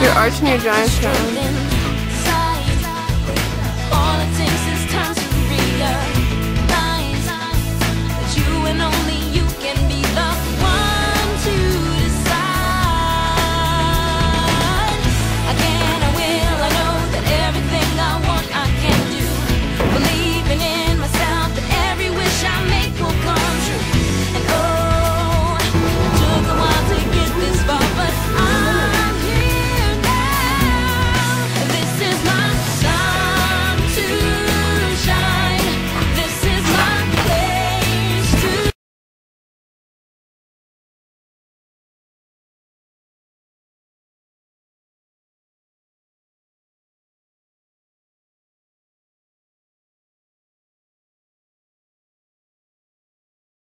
Your arch and your giant crown.